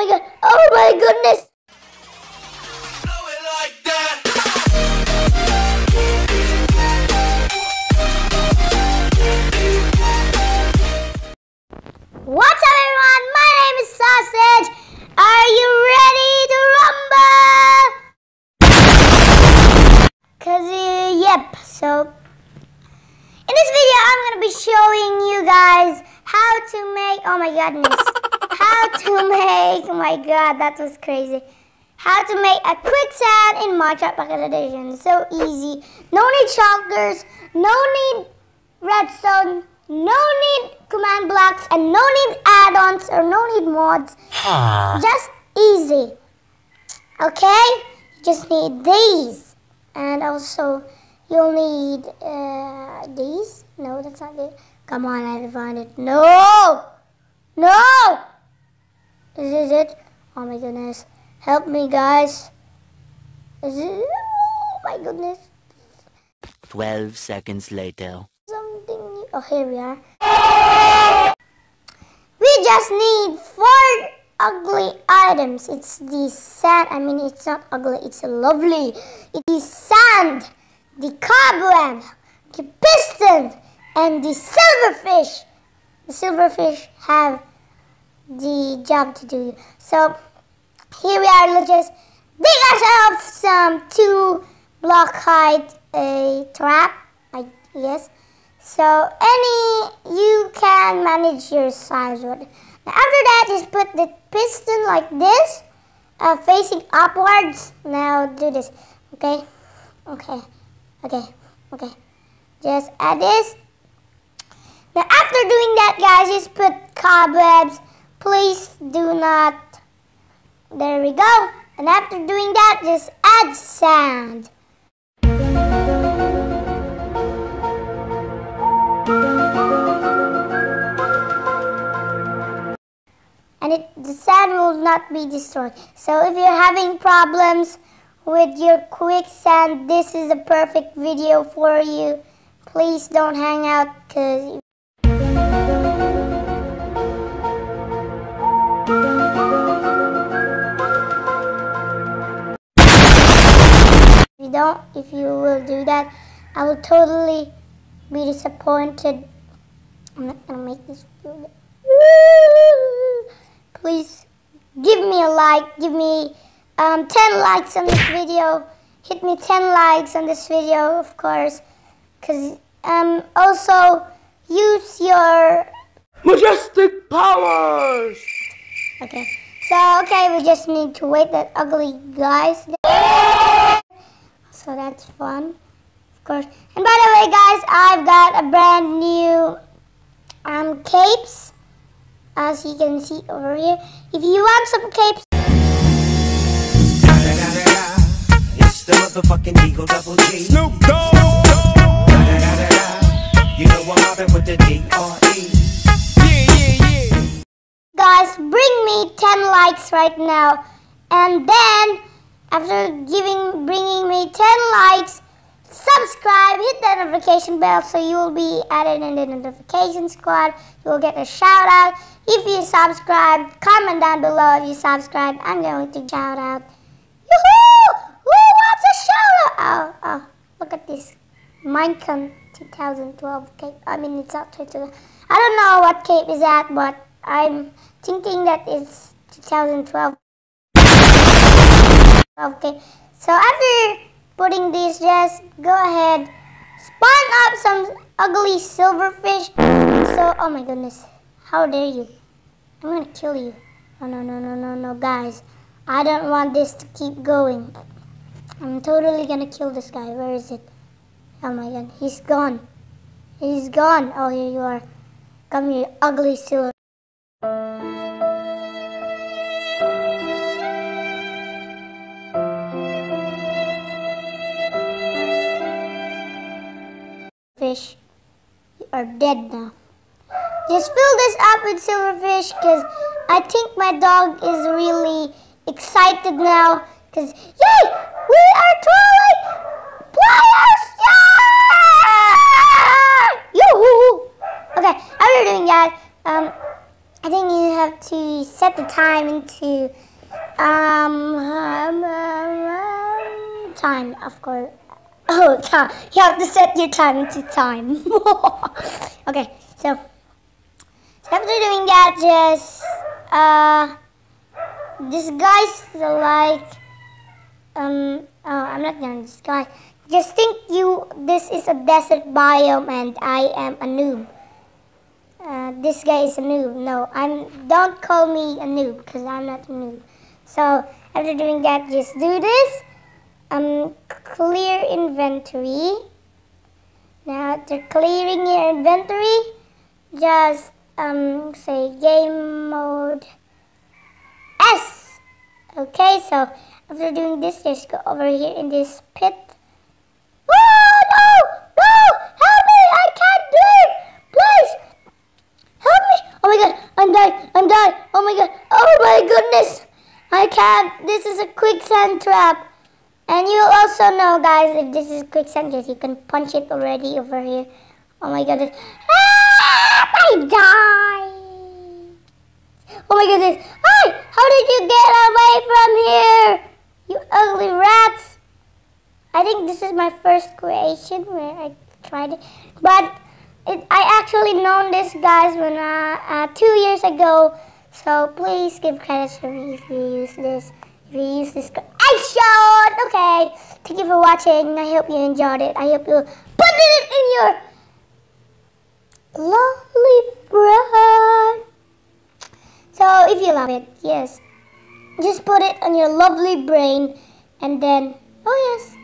my god. Oh my goodness. What's up everyone? My name is Sausage. Are you ready to rumble? Cause uh, yep, so in this video I'm gonna be showing you guys how to make oh my goodness. How to make oh my god that was crazy. How to make a quicksand in Minecraft Pocket Edition. So easy. No need shulkers, no need redstone, no need command blocks, and no need add-ons or no need mods. Just easy. Okay? You just need these. And also, you'll need uh, these. No, that's not it. Come on, I find it. No! No! This is it. Oh my goodness. Help me, guys. Is it? Oh my goodness. 12 seconds later. Something new. Oh, here we are. We just need four ugly items. It's the sand. I mean, it's not ugly. It's lovely. It is sand, the cobweb, the piston, and the silverfish. The silverfish have the job to do. So here we are. Let's just dig ourselves some two block height a trap. I guess. So any you can manage your size with. Now after that, just put the piston like this, uh, facing upwards. Now do this. Okay, okay, okay, okay. Just add this. Now after doing that, guys, just put cobwebs. Please do not. There we go. And after doing that, just add sand. and it, the sand will not be destroyed. So if you're having problems with your quicksand, this is a perfect video for you. Please don't hang out because don't, if you will do that, I will totally be disappointed. I'm not gonna make this video. Please give me a like, give me um, 10 likes on this video. Hit me 10 likes on this video, of course. Cause um, also use your Majestic powers! Okay. So, okay, we just need to wait that ugly guys. So that's fun, of course. And by the way, guys, I've got a brand new um, capes, as you can see over here. If you want some capes, It's the motherfucking Eagle Double G. Snoop Dogg! You know I'm mobbing with the D.R.E. Yeah, yeah, yeah. guys, bring me 10 likes right now. And then, after giving, bringing me 10 likes, subscribe, hit the notification bell so you will be added in the notification squad. You will get a shout out. If you subscribe, comment down below if you subscribe. I'm going to shout out. Who wants a shout out? Oh, oh, look at this. Minecraft 2012 cape. I mean, it's not 2012. I don't know what cape is that, but I'm thinking that it's 2012. Okay, so after putting these, just go ahead, spawn up some ugly silverfish. So, oh my goodness, how dare you? I'm gonna kill you. Oh no, no, no, no, no, guys. I don't want this to keep going. I'm totally gonna kill this guy. Where is it? Oh my god, he's gone. He's gone. Oh, here you are. Come here, ugly silver. Are dead now. Just fill this up with silverfish because I think my dog is really excited now because, yay, we are trolling players! Yeah! Yoo-hoo! Okay, how are you doing, guys? Um, I think you have to set the time into um, um, um, um, time, of course. Oh, time. You have to set your time into time. okay, so, after doing that, just uh, this guy's like um. Oh, I'm not gonna disguise. Just think you. This is a desert biome, and I am a noob. Uh, this guy is a noob. No, I'm. Don't call me a noob because I'm not a noob. So after doing that, just do this. Um, clear inventory. Now after clearing your inventory, just um say game mode S. Okay, so after doing this, just go over here in this pit. Oh no! No! Help me! I can't do it! Please! Help me! Oh my god! I'm dying! I'm dying! Oh my god! Oh my goodness! I can't! This is a quicksand trap! And you also know, guys, if this is quicksand, just you can punch it already over here. Oh my goodness! Ah, I die! Oh my goodness! Hi! How did you get away from here? You ugly rats! I think this is my first creation where I tried it. But it, I actually known this guys when uh, uh, two years ago. So please give credit to me if you use this. If you use this creation. Okay. Thank you for watching. I hope you enjoyed it. I hope you put it in your lovely brain. So if you love it, yes, just put it on your lovely brain and then, oh yes,